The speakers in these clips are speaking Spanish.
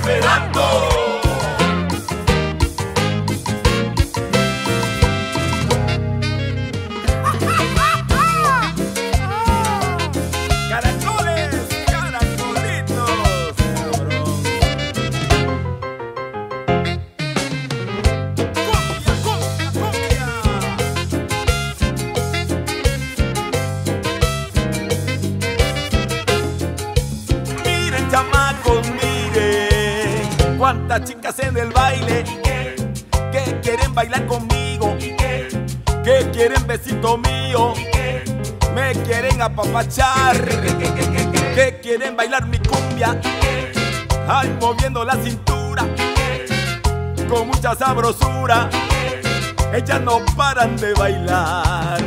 operando. quieren apapachar, que quieren bailar mi cumbia, ay moviendo la cintura, con mucha sabrosura, ellas no paran de bailar.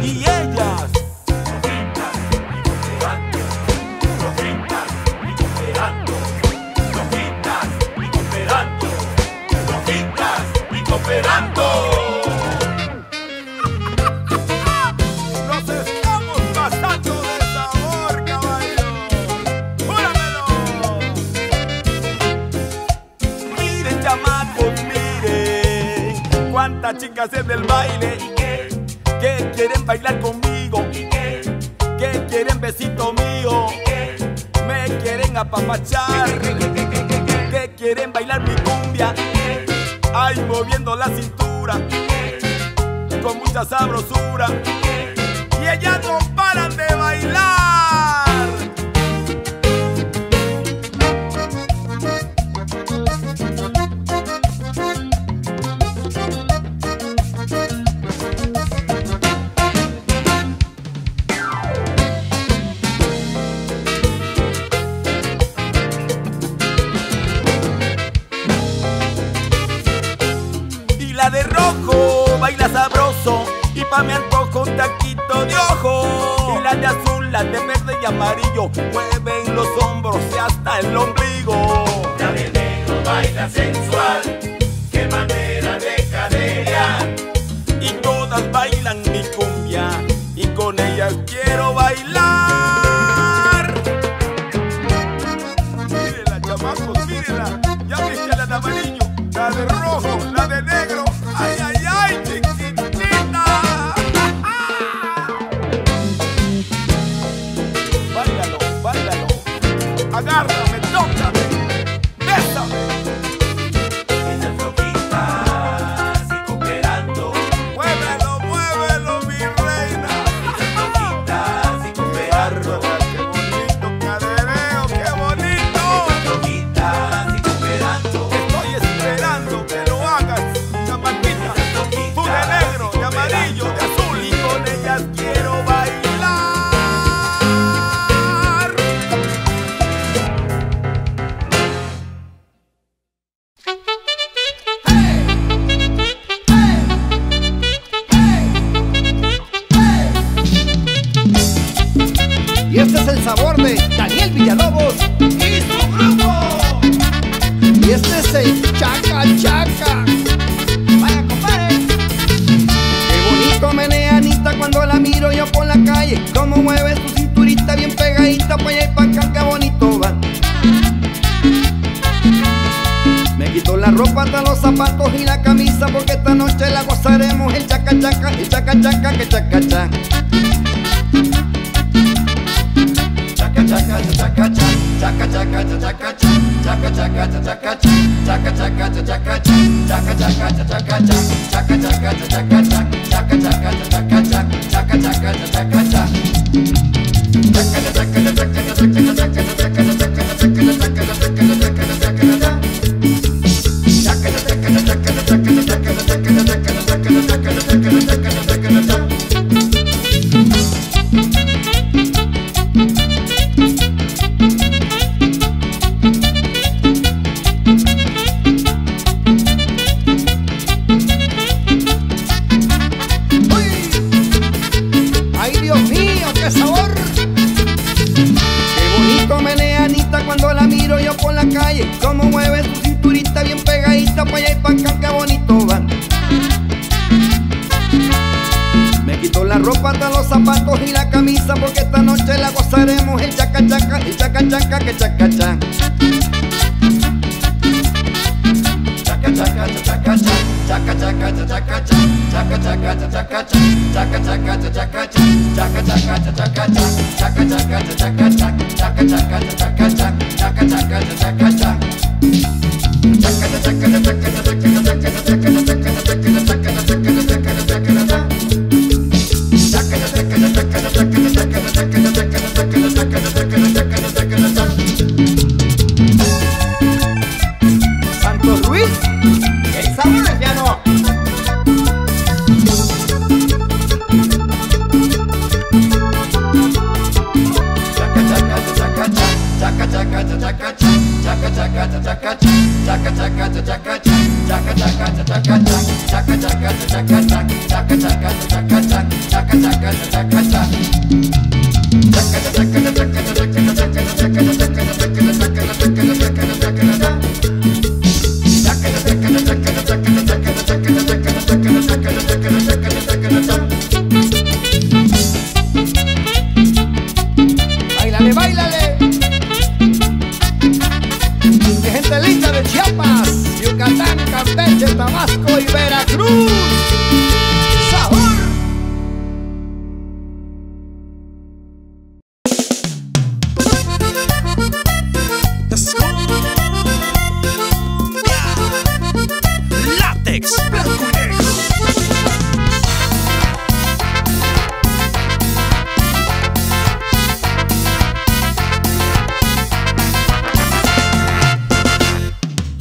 hacer del baile. Qué? Que quieren bailar conmigo. Qué? Que quieren besito mío. ¿Y qué? Me quieren apapachar. Que quieren bailar mi cumbia. Ay, moviendo la cintura. Con mucha sabrosura. chaka chaka chaka chaka chaka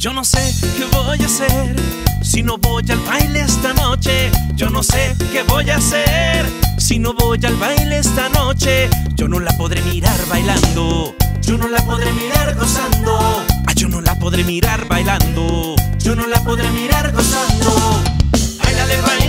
Yo no sé qué voy a hacer si no voy al baile esta noche. Yo no sé qué voy a hacer si no voy al baile esta noche. Yo no la podré mirar bailando. Yo no la podré mirar gozando. Ah, yo no la podré mirar bailando. Yo no la podré mirar gozando. Bailale, bailale.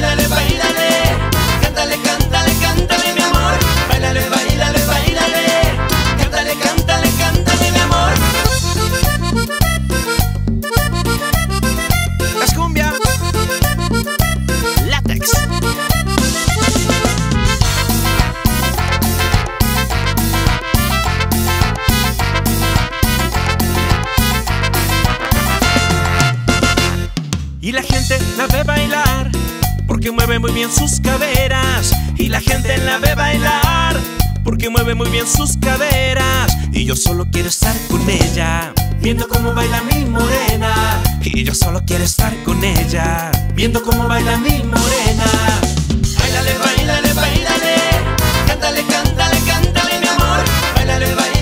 La ve bailar porque mueve muy bien sus caderas. Y la gente la ve bailar porque mueve muy bien sus caderas. Y yo solo quiero estar con ella, viendo cómo baila mi morena. Y yo solo quiero estar con ella, viendo cómo baila mi morena. Bailale, bailale, bailale. Cántale, cántale, cántale, mi amor. Bailale, bailale.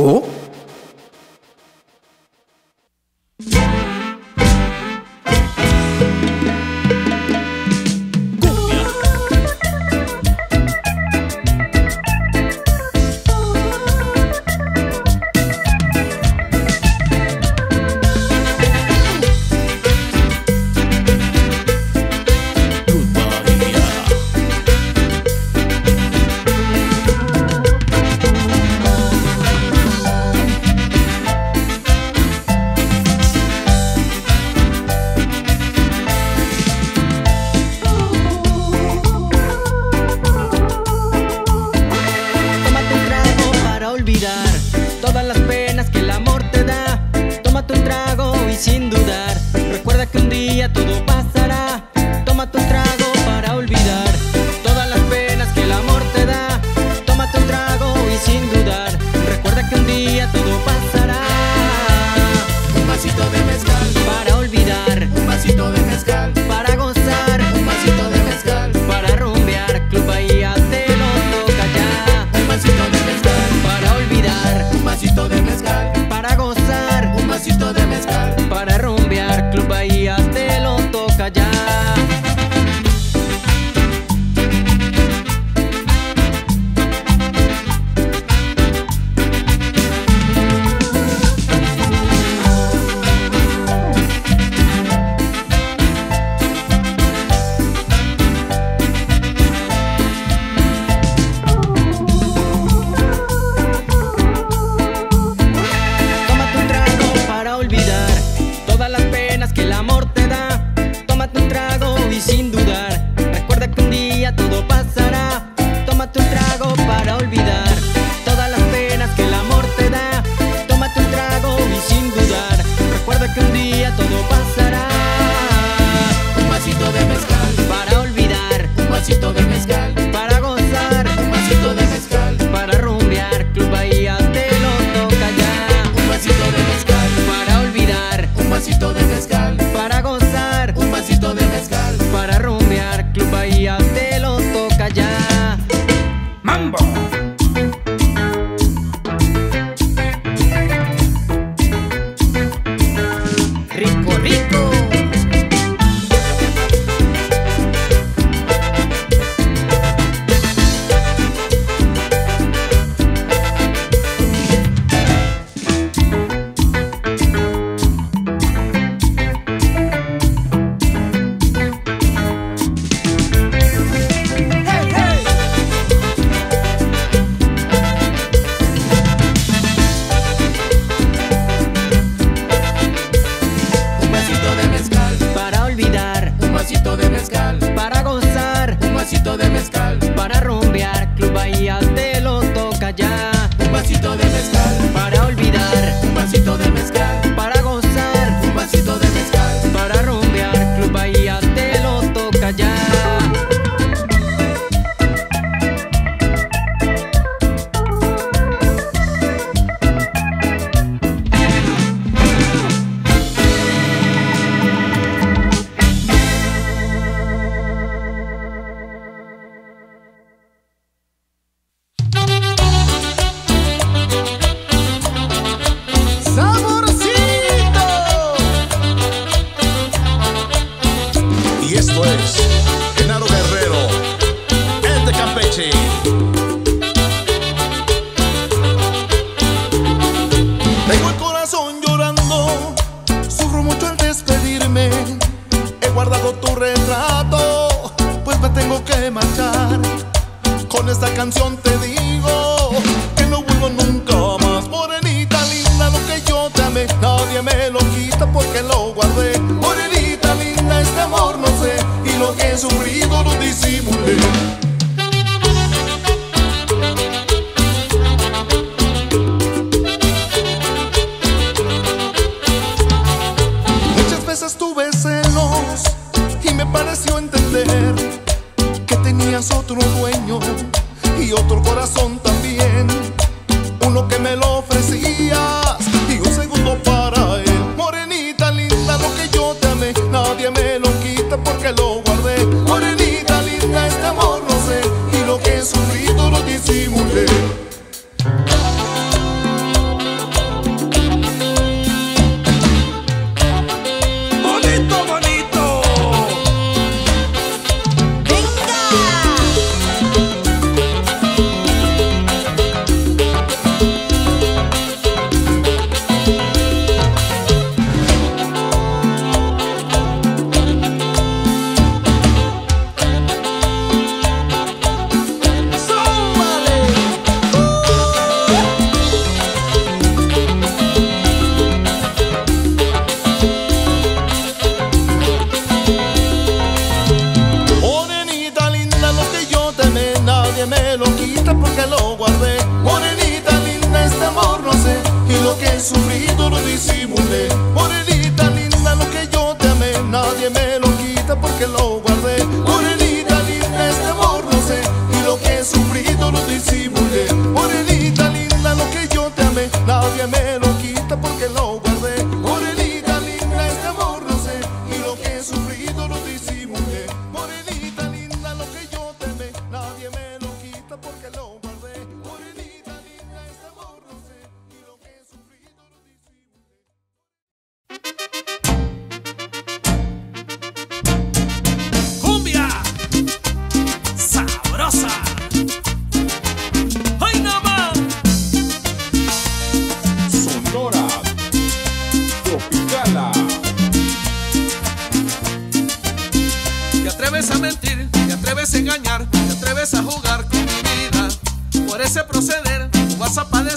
acabou.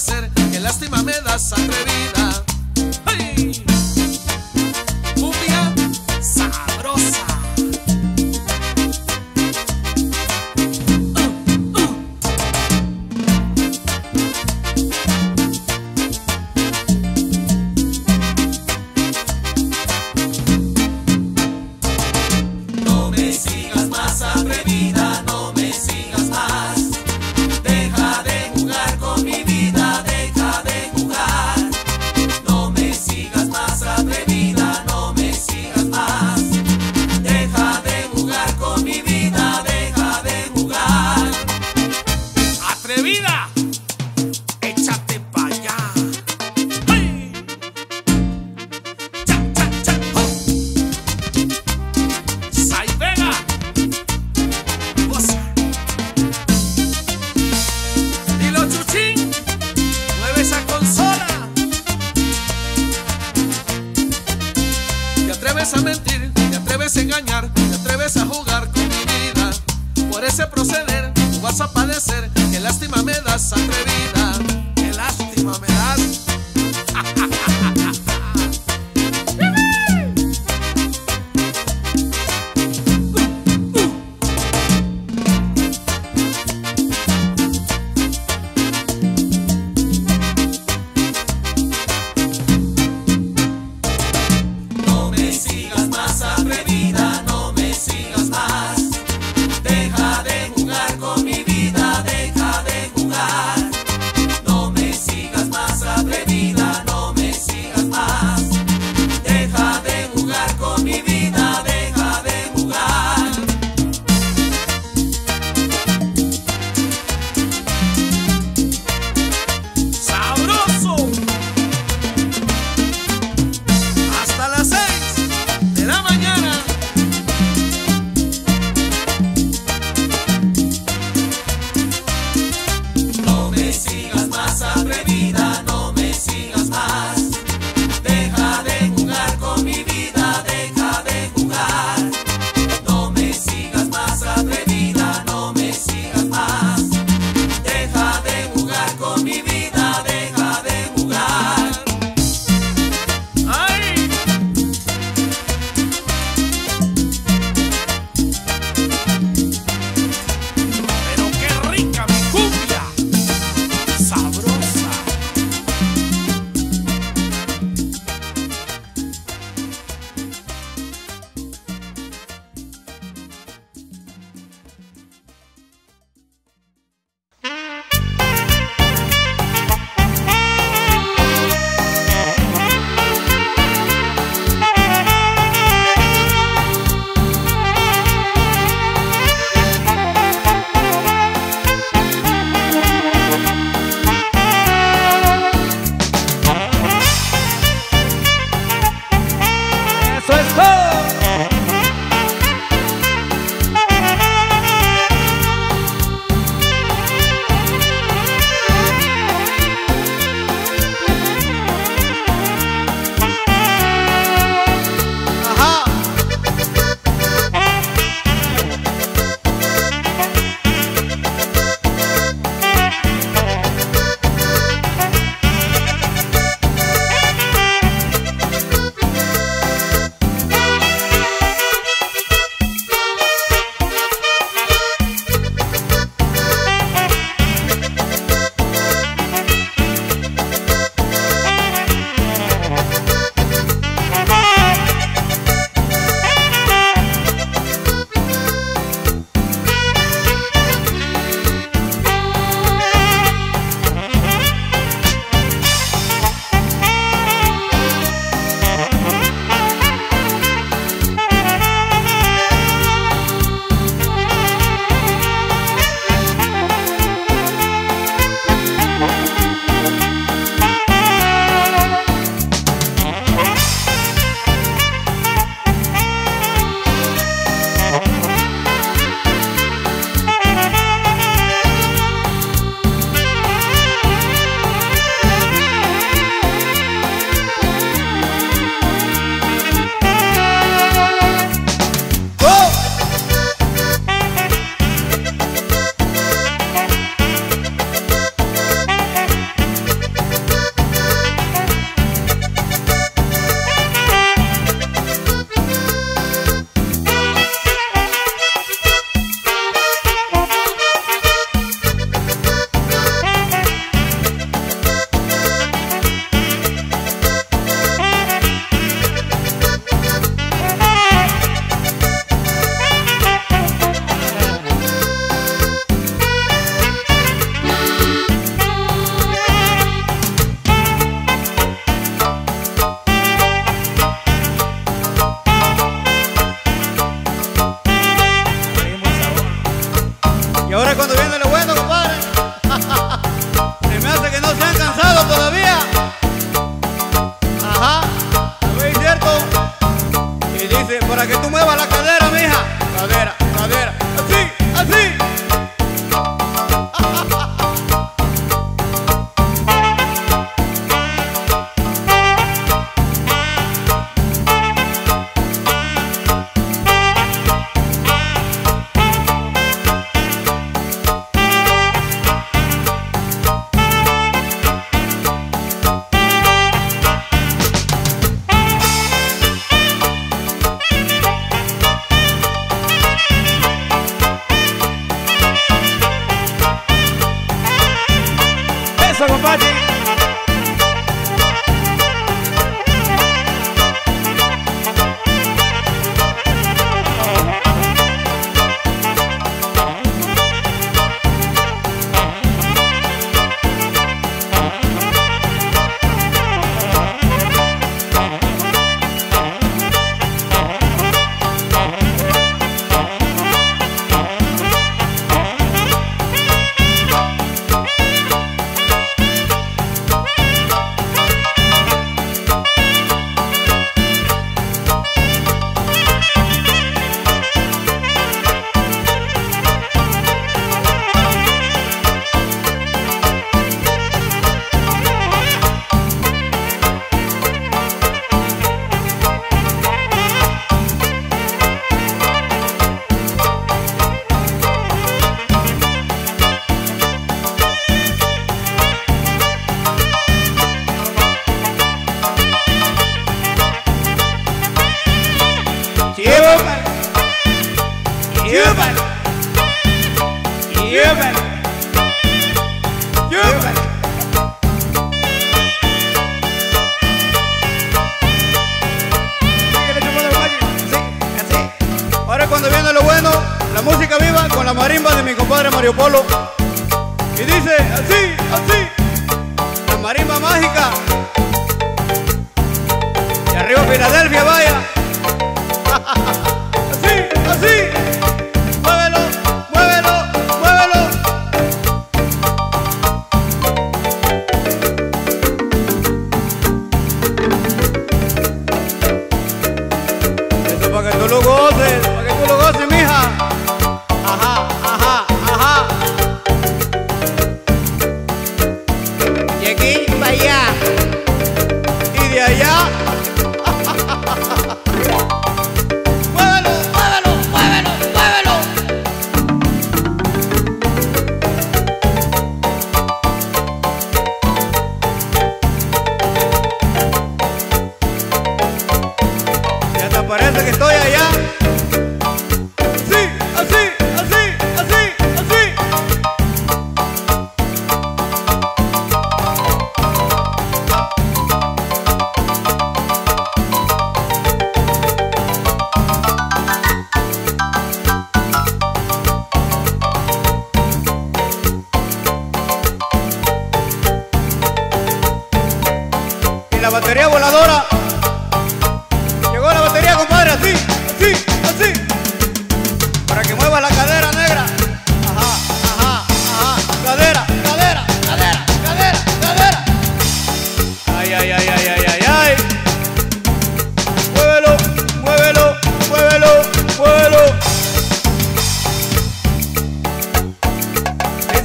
Padecer, qué lástima me das atrevida.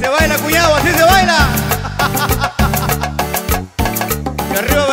Se baila, cuñado, así se baila. Arriba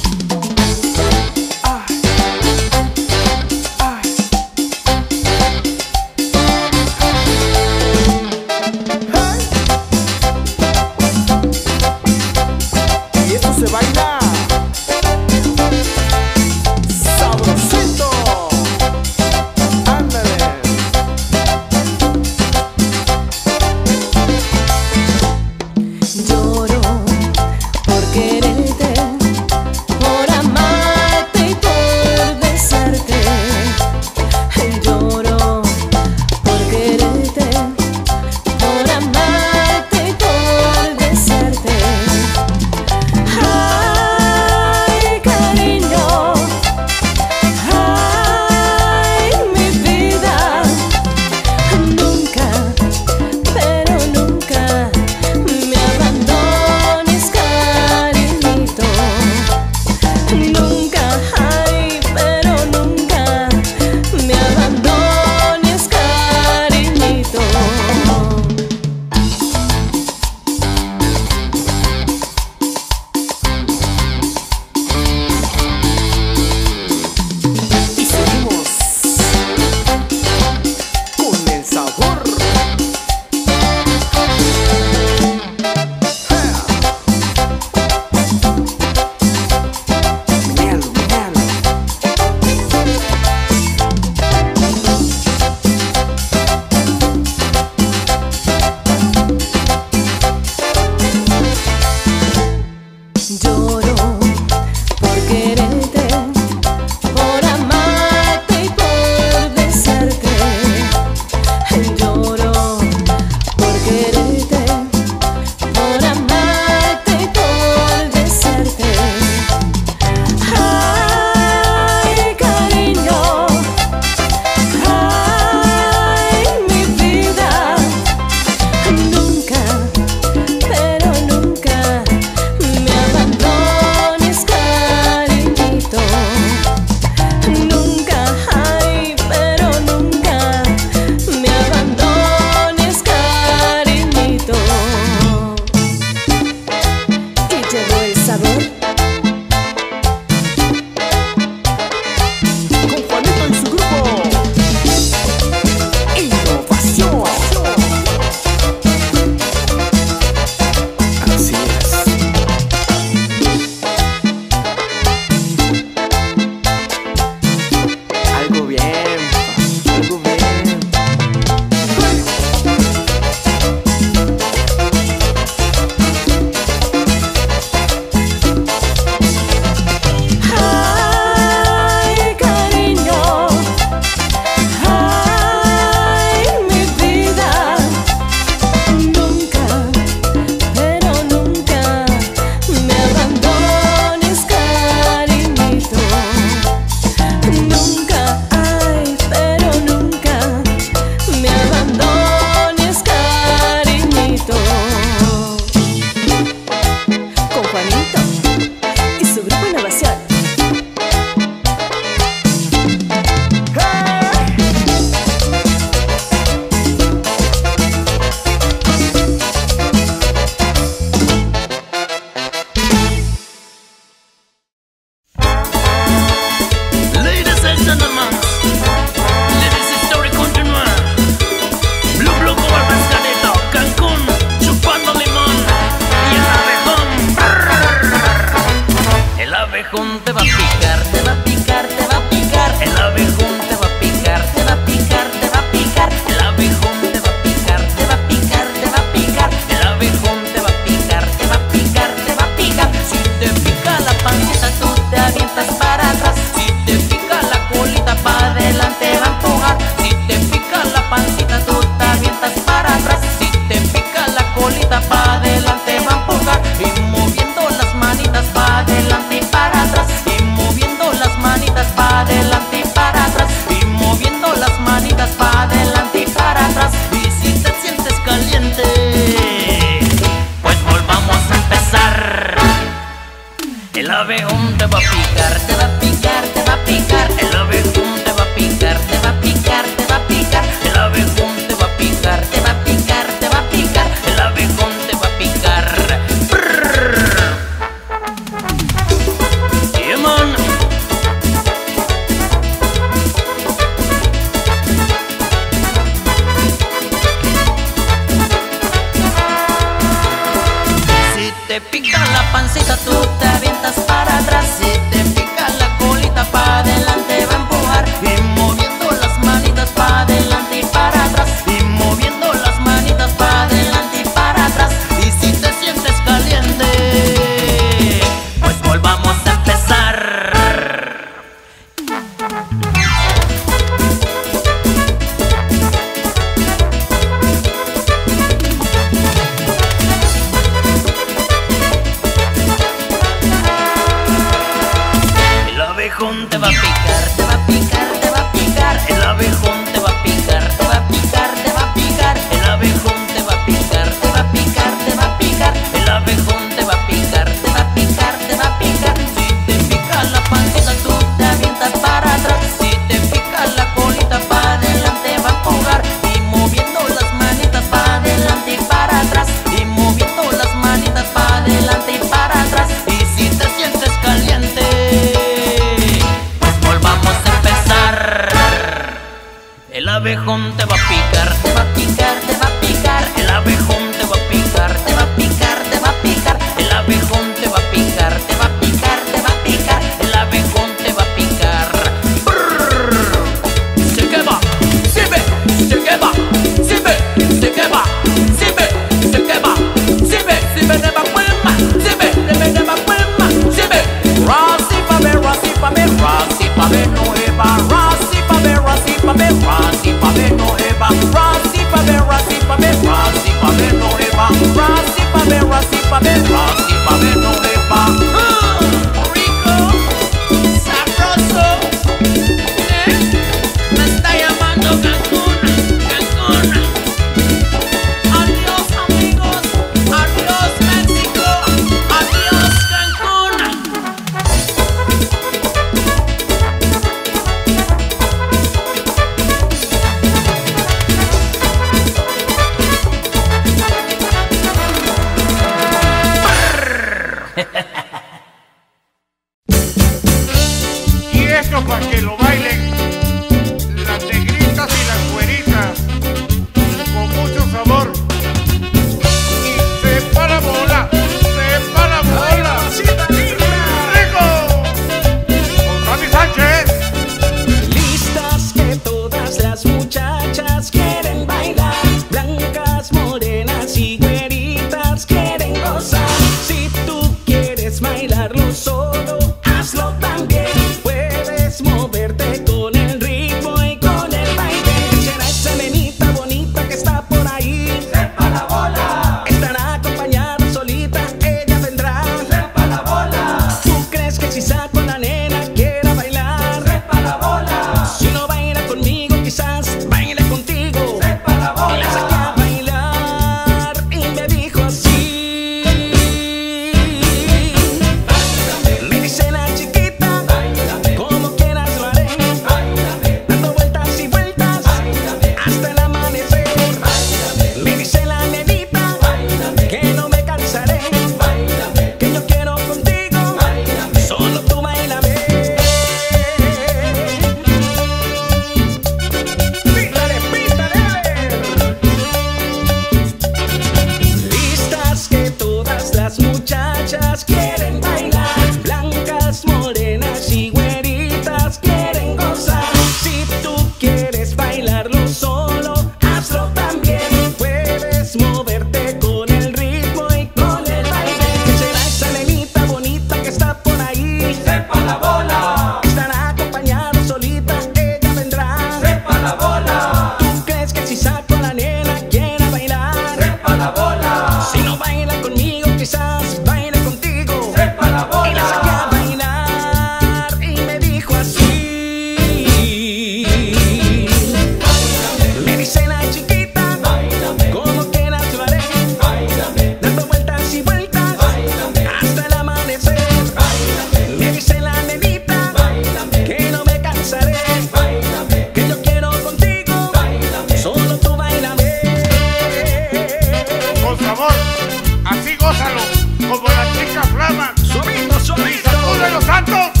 Don't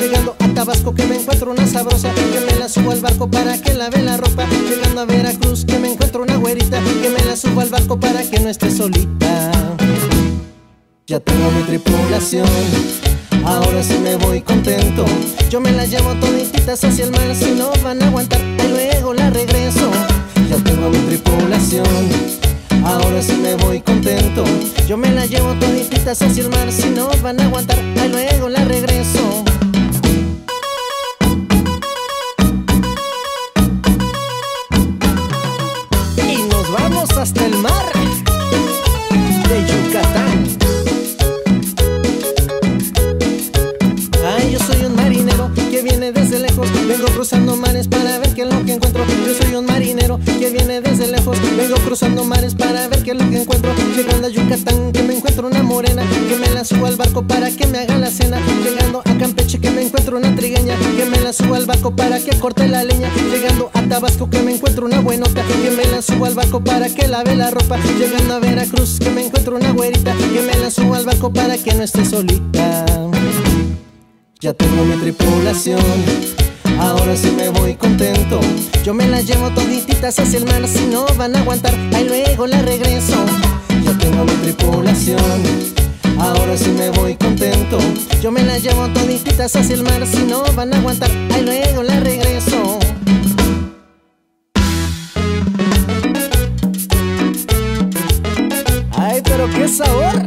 Llegando a Tabasco que me encuentro una sabrosa. Que me la subo al barco para que lave la ropa. Llegando a Veracruz que me encuentro una güerita. Que me la subo al barco para que no esté solita. Ya tengo mi tripulación. Ahora sí me voy contento. Yo me las llevo todititas hacia el mar. Si no van a aguantar, y luego la regreso. Ya tengo mi tripulación. Ahora sí me voy contento. Yo me las llevo todititas hacia el mar. Si no van a aguantar, y luego la regreso. Para ver qué es lo que encuentro. Yo soy un marinero que viene desde lejos. Vengo cruzando mares para ver qué es lo que encuentro. Llegando a Yucatán que me encuentro una morena. Que me la subo al barco para que me haga la cena. Llegando a Campeche que me encuentro una trigueña. Que me la subo al barco para que corte la leña. Llegando a Tabasco que me encuentro una buenota. Que me la subo al barco para que lave la ropa. Llegando a Veracruz que me encuentro una güerita. Que me la subo al barco para que no esté solita. Ya tengo mi tripulación, ahora sí me voy contento. Yo me las llevo todititas hacia el mar, si no van a aguantar, ahí luego la regreso. Ya tengo mi tripulación, ahora sí me voy contento. Yo me las llevo todititas hacia el mar, si no van a aguantar, ahí luego la regreso. Ay, pero qué sabor.